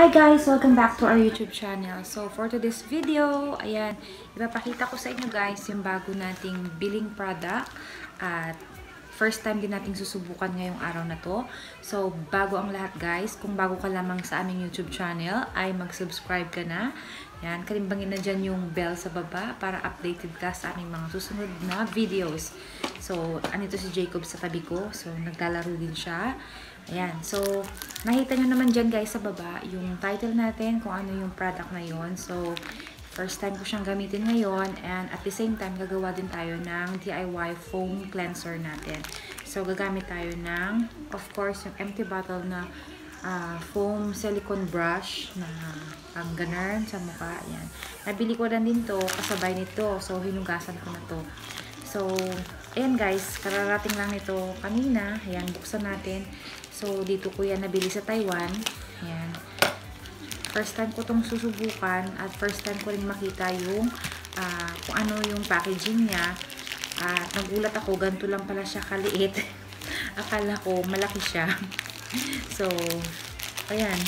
Hi guys! Welcome back to our YouTube channel. So, for today's video, ayan, ipapakita ko sa inyo guys yung bago nating billing product at first time din nating susubukan ngayong araw na to. So, bago ang lahat guys, kung bago ka lamang sa aming YouTube channel, ay mag-subscribe ka na. Yan, kalimbangin na dyan yung bell sa baba para updated ka sa aming mga susunod na videos. So, anito si Jacob sa tabi ko. So, naglalaro din siya. Ayan. So, nakita nyo naman dyan guys sa baba yung title natin, kung ano yung product na yon So, first time ko siyang gamitin ngayon and at the same time, gagawa din tayo ng DIY foam cleanser natin. So, gagamit tayo ng, of course, yung empty bottle na uh, foam silicone brush na pang ganun sa mukha. Ayan. Nabili ko lang din to kasabay nito. So, hinugasan ko na to. So, ayan guys, kararating lang nito kanina. Ayan, buksan natin. So, dito ko yan nabili sa Taiwan. Ayan. First time ko itong susubukan at first time ko rin makita yung uh, kung ano yung packaging niya. At uh, nagulat ako, ganito lang pala siya kaliit. Akala ko malaki siya. So, ayan.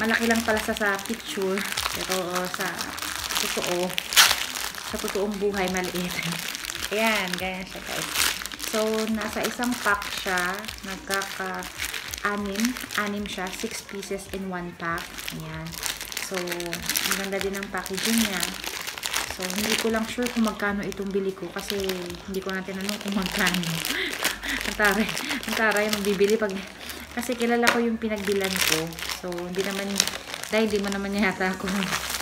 Malaki lang pala sa, sa picture. Pero uh, sa totoo, sa totoong buhay, maliit. ayan, ganyan siya guys. So, nasa isang pack siya. Nagkaka-anim. Anim siya. 6 pieces in one pack. Ayan. So, ang ganda din ang packaging niya. So, hindi ko lang sure kung magkano itong bili ko. Kasi, hindi ko na tinanong kung magkano. Ang taray. Ang taray magbibili pag... Kasi kilala ko yung pinagbilan ko. So, hindi naman... Dahil hindi mo naman yata ako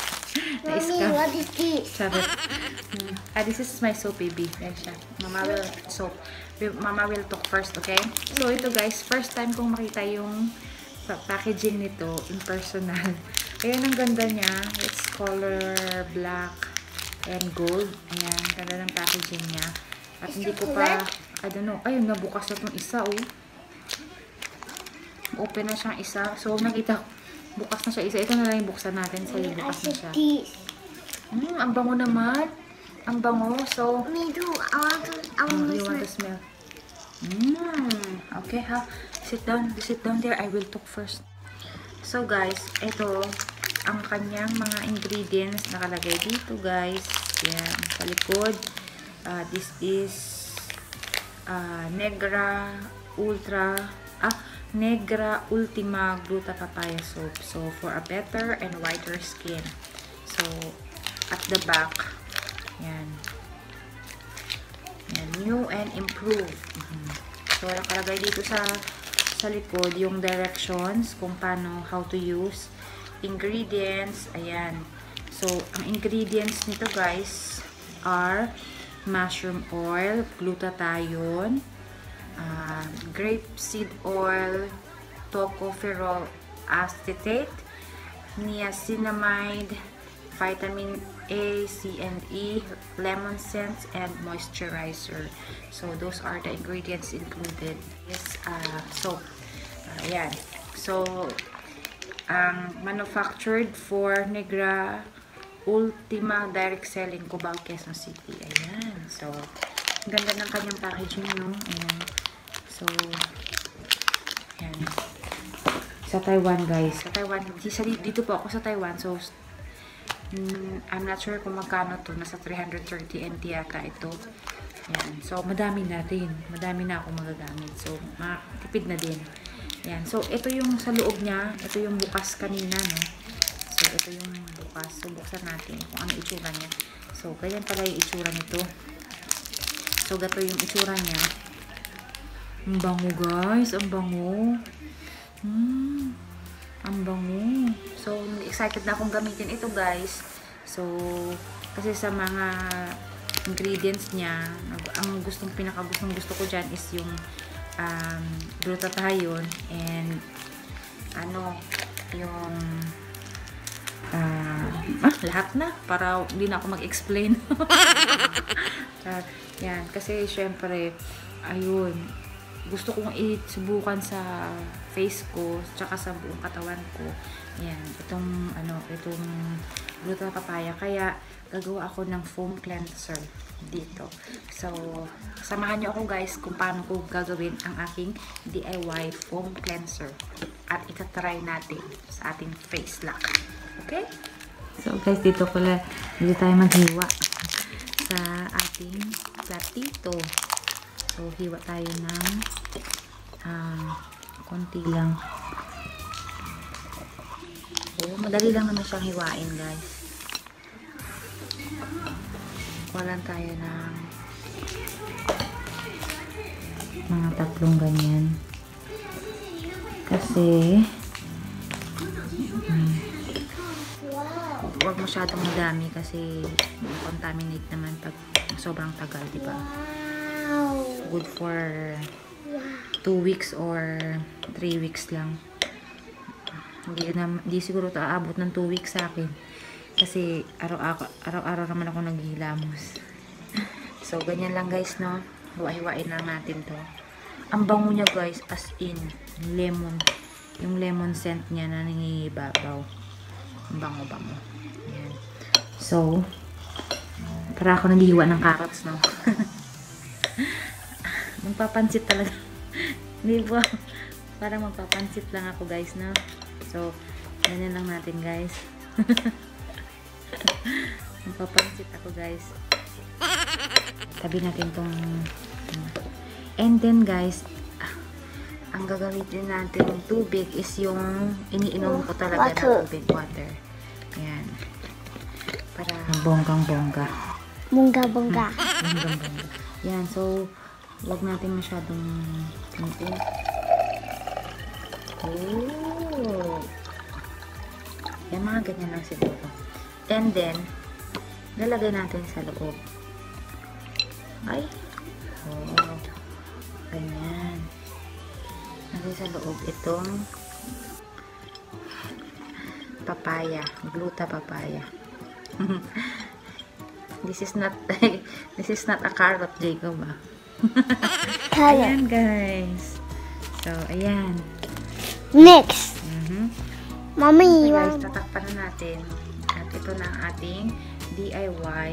na-scam. what is this? Sabi. Hmm. Ah, this is my soap, baby. Yan siya. Mama will soap. Mama will talk first, okay? So, ito guys, first time kong makita yung packaging nito in personal. Ayan, ang ganda niya. It's color black and gold. Ayan, ganda ng packaging niya. At hindi ko pa, I don't know, ayun, nabukas na itong isa, oh. Open na siyang isa. So, nakita ko, bukas na siya isa. Ito na lang yung buksan natin. So, bukas na siya. Hmm, ang bango naman. Ang bango. So, me too. I want to, I want oh, you want to smell. Mmm. Okay, ha? Sit down. Sit down there. I will talk first. So, guys, ito ang kanyang mga ingredients nakalagay dito, guys. Yan, sa likod. Uh, this is uh, Negra Ultra ah, Negra Ultima Gluta Papaya Soap. So, for a better and whiter skin. So, at the back, yan, yan, new and improved. Mm -hmm. So, nakalagay dito sa sa likod yung directions kung paano, how to use. Ingredients, ayan. So, ang ingredients nito guys are mushroom oil, glutathione, uh, grape seed oil, tocopherol acetate, niacinamide, vitamin A, C, and E, lemon scent, and moisturizer. So, those are the ingredients included. Yes, uh, soap. Uh, ayan. So, um, manufactured for Negra Ultima Direct Selling Cubao, Quezon City. Ayan. So, ganda ng kanyang packaging, no? Ayan. So, ayan. Sa Taiwan, guys. Sa Taiwan. Dito po ako sa Taiwan. So, Mm, I'm not sure kung magkano to. Nasa 330 NT yata ito. Yan. So, madami na rin. Madami na ako magagamit. So, makatipid na din. Yan. So, ito yung sa loob niya. Ito yung bukas kanina, no? So, ito yung bukas. So, buksan natin kung ano itsura niya. So, ganyan pala yung itsura nito. So, gato yung itsura niya. Ang bango, guys. Ang bango. Hmm. Ang bango. So, excited na akong gamitin ito, guys. So, kasi sa mga ingredients niya, ang gustong, pinakagustong gusto ko dyan is yung um, glutathione and ano, yung uh, ah, lahat na para hindi na ako mag-explain. uh, yan, kasi syempre ayun, gusto kong isubukan sa face ko, tsaka sa buong katawan ko. Yan, itong, ano, itong gluta papaya. Kaya, gagawa ako ng foam cleanser dito. So, samahan niyo ako guys kung paano ko gagawin ang aking DIY foam cleanser. At itatry natin sa ating face lock. Okay? So guys, dito pala, dito tayo maghiwa sa ating platito. So, hiwa tayo ng ah, konti lang. Oh, madali lang naman siyang hiwain, guys. Kuwalan tayo ng mga tatlong ganyan. Kasi, huwag masyadong madami kasi contaminate naman pag sobrang tagal, di ba? Wow. Good for 2 weeks or 3 weeks lang. Hindi, na, hindi siguro ito aabot ng 2 weeks sa akin. Kasi araw-araw naman ako naghihilamos. So, ganyan lang guys, no? Hiwa-hiwain lang natin to. Ang bango niya guys, as in, lemon. Yung lemon scent niya na nangibabaw. Ang bango-bango. So, para ako naghihiwa ng carrots, no? magpapansit talaga. Hindi po. Parang magpapansit lang ako guys, no? So, ganyan lang natin guys. magpapansit ako guys. Tabi natin tong and then guys, ang gagamitin natin ng tubig is yung iniinom ko talaga Water. na tubig, water. Ayan. Para bonggang-bongga. Bunga-bunga. Bonggang-bongga. Yan, so, wag natin masyadong pinutin. Oh. Yan, mga ganyan lang siguro. And then, lalagay natin sa loob. Ay. Oh. Ganyan. Lagay sa loob itong papaya. Gluta papaya. this is not this is not a carrot, Jacob. Ah. Ayan, guys. So, ayan. Next. Mhm. Mommy, So guys, tatakpan na natin. At ito na ang ating DIY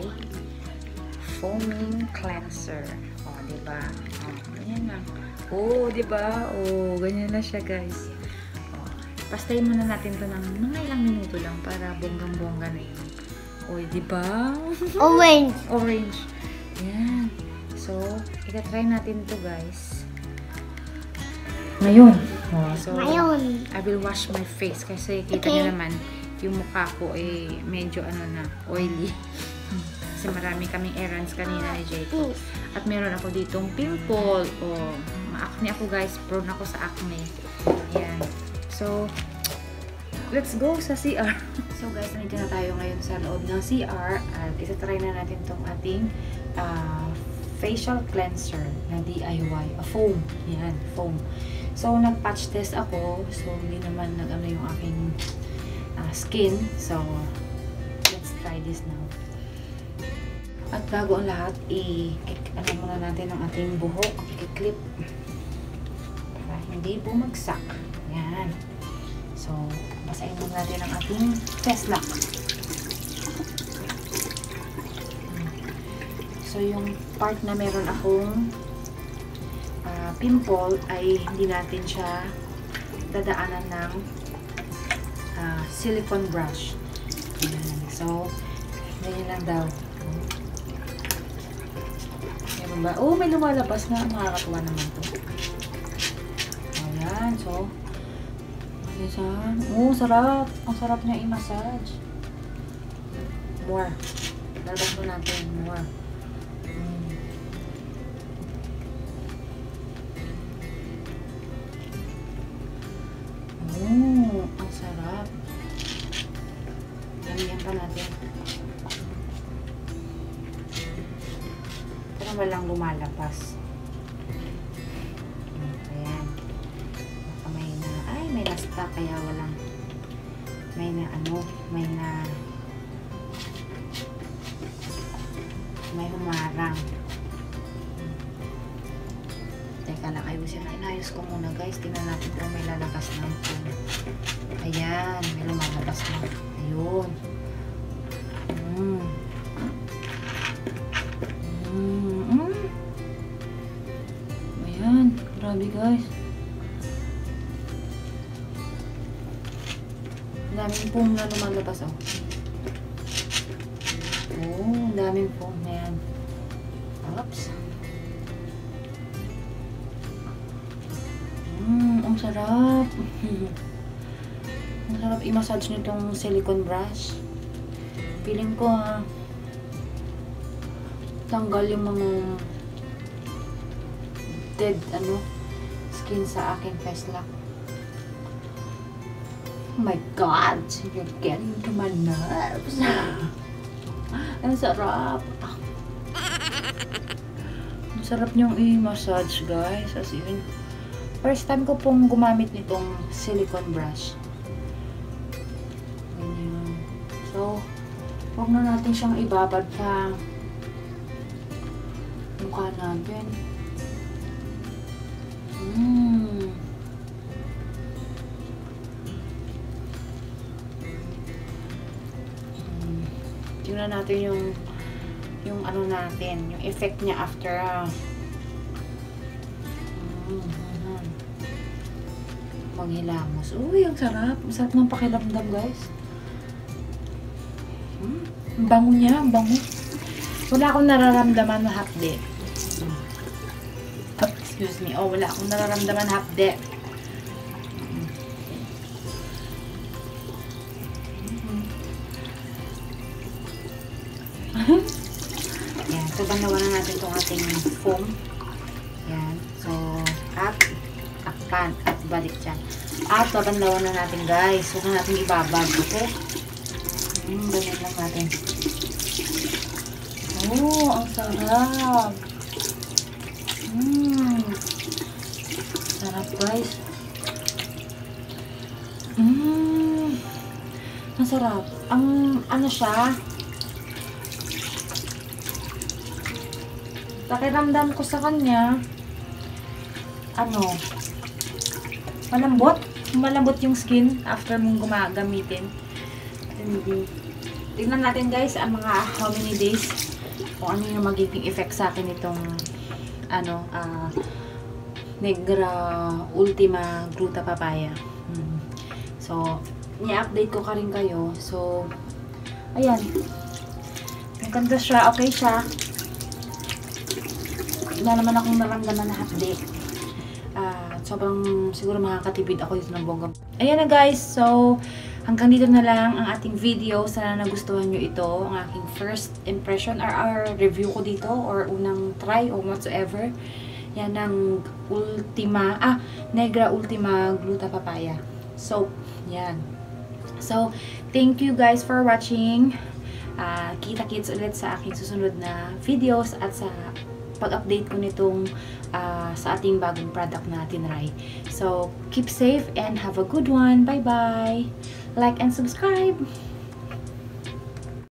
foaming cleanser. O, oh, diba? O, oh, ganyan lang. Oh, diba? Oh, ganyan na siya, guys. Oh, pastayin muna natin to ng mga ilang minuto lang para bonggang-bongga na yun. Oh, diba? orange? Orange. Yan. So, ika-try natin to guys. Ngayon. Oh, so, Ngayon. I will wash my face kasi kita Okay. niyo naman yung mukha ko eh medyo ano na oily. kasi marami kaming errands kanina ni Jacob. At meron ako ditong pimple. O, ma-acne ako guys. Prone ako sa acne. Yan. So, let's go sa CR. so guys, nandito na tayo ngayon sa loob ng CR. At isa-try na natin tong ating ah, facial cleanser na DIY. A foam. Yan, foam. So, nag-patch test ako. So, hindi naman nag-ano yung aking ah, skin. So, let's try this now. At bago ang lahat, i-ano muna natin ang ating buhok. I-clip. Para hindi bumagsak. Yan. So, basahin muna natin ang ating face lock. So, yung part na meron akong ah, pimple ay hindi natin siya dadaanan ng ah, silicone brush. So, ganyan lang daw. Meron ba? Oh, may lumalabas na. Nakakatuwa naman to. Ayan. So, Ayan. Oh, sarap. Ang sarap niya i-massage. More. Lalabas mo natin. More. Oh, ang sarap. Lamihan pa natin. Walang lumalabas. May humarang. Teka pala kayo. Kasi inayos ko muna guys. Tingnan natin kung may lalabas ng foam. Ayan, may lumalabas na. Ayun. Mm. Mm. Mm. Ayan, grabe guys. Daming foam na lumalabas oh. Ang daming foam na yan. Oops. Mmm, ang sarap. ang sarap i-massage nitong silicone brush. Feeling ko ah, tanggal yung mga dead ano skin sa aking face lock. Oh my God! You're getting to my nerves. ang sarap. Ang sarap niyong i-massage, guys. As in, first time ko pong gumamit nitong silicone brush. Ganyan. So, huwag na natin siyang ibabad sa mukha natin. Mmm. Tingnan natin yung yung ano natin, yung effect niya after ah. Mm, mhm. Maghilamos. Uy, ang sarap. Ang sarap ng pakiramdam, guys. Mm, ang bango niya, ang bango. Wala akong nararamdaman na hapde. Mm. Oh, excuse me. Oh, wala akong nararamdaman na hapde. Natin itong ating foam. Yan. So, up, takpan, at balik dyan. At, babanlawan na natin, guys. Huwag na natin ibabag, okay? Hmm, ganyan lang natin. Oh, ang sarap. Hmm. Sarap, guys. Hmm. Ang sarap. Ang, ano siya, pakiramdam ko sa kanya, ano, malambot. Malambot yung skin after mong gumagamitin. Hindi. Tingnan natin guys, ang mga how many days, kung ano yung magiging effect sa akin itong, ano, ah, Negra Ultima Gluta Papaya. Hmm. So, i-update ko ka rin kayo. So, ayan. Maganda siya, okay siya wala naman akong naramdaman na hapde. Ah, sobrang siguro makakatibid ako dito ng bongga. Ayan na guys, so hanggang dito na lang ang ating video. Sana nagustuhan nyo ito, ang aking first impression or our review ko dito or unang try or whatsoever. Yan ang Ultima, ah, Negra Ultima Gluta Papaya. So, yan. So, thank you guys for watching. Ah, kita-kits ulit sa aking susunod na videos at sa pag-update ko nitong ah, sa ating bagong product na tinry. So, keep safe and have a good one. Bye-bye! Like and subscribe!